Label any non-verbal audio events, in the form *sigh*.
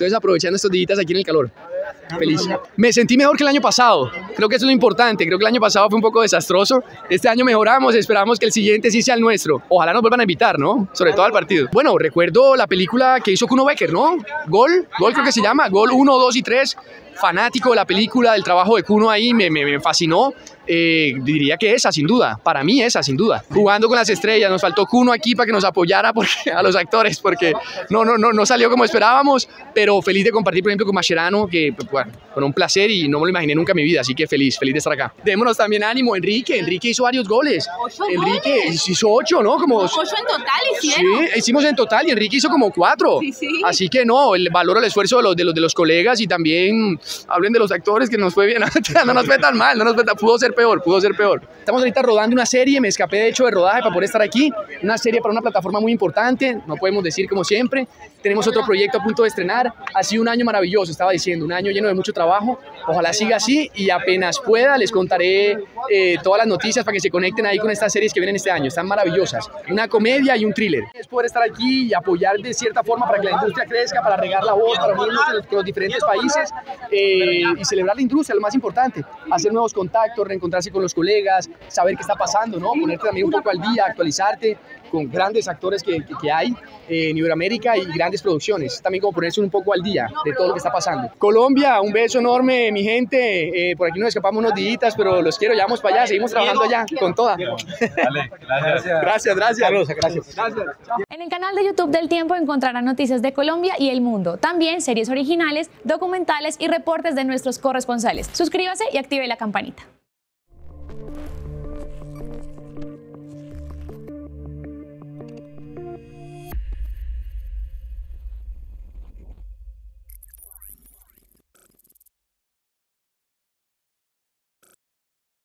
Entonces aprovechando estos días aquí en el calor. Feliz. Me sentí mejor que el año pasado. Creo que eso es lo importante. Creo que el año pasado fue un poco desastroso. Este año mejoramos. Esperamos que el siguiente sí sea el nuestro. Ojalá nos vuelvan a invitar, ¿no? Sobre todo al partido. Bueno, recuerdo la película que hizo Kuno Becker, ¿no? Gol, Gol creo que se llama. Gol 1, 2 y 3 fanático de la película, del trabajo de Kuno ahí, me, me, me fascinó. Eh, diría que esa, sin duda. Para mí esa, sin duda. Jugando con las estrellas, nos faltó Kuno aquí para que nos apoyara porque, *laughs* a los actores, porque no, no, no, no salió como esperábamos, pero feliz de compartir, por ejemplo, con Mascherano, que, bueno, con un placer y no me lo imaginé nunca en mi vida, así que feliz, feliz de estar acá. Démonos también ánimo, Enrique, Enrique hizo varios goles. Enrique hizo ocho, ¿no? Como ocho en total hicieron. Sí, hicimos en total y Enrique hizo como cuatro. Sí, sí. Así que no, el valoro el esfuerzo de los, de los, de los colegas y también hablen de los actores que nos fue bien, *laughs* no nos fue tan mal, no nos fue tan, pudo ser peor, pudo ser peor. Estamos ahorita rodando una serie, me escapé de hecho de rodaje para poder estar aquí, una serie para una plataforma muy importante, no podemos decir como siempre, tenemos otro proyecto a punto de estrenar, ha sido un año maravilloso, estaba diciendo, un año lleno de mucho trabajo, ojalá siga así y apenas pueda les contaré eh, todas las noticias para que se conecten ahí con estas series que vienen este año, están maravillosas, una comedia y un thriller. Es poder estar aquí y apoyar de cierta forma para que la industria crezca, para regar la voz, para unirnos con los diferentes países eh, y celebrar la industria, lo más importante, hacer nuevos contactos, reencontrarse con los colegas, saber qué está pasando, ¿no? Ponerte también un poco al día, actualizarte con grandes actores que, que, que hay en Iberoamérica y grandes producciones. También como ponerse un poco al día de todo lo que está pasando. Colombia, un beso enorme, mi gente. Eh, por aquí nos escapamos unos días, pero los quiero, ya vamos para allá, seguimos trabajando allá con toda. Dale, gracias. *laughs* Gracias, gracias. Carlos, gracias. gracias. En el canal de YouTube del Tiempo encontrarán noticias de Colombia y el mundo. También series originales, documentales y reportes de nuestros corresponsales. Suscríbase y active la campanita.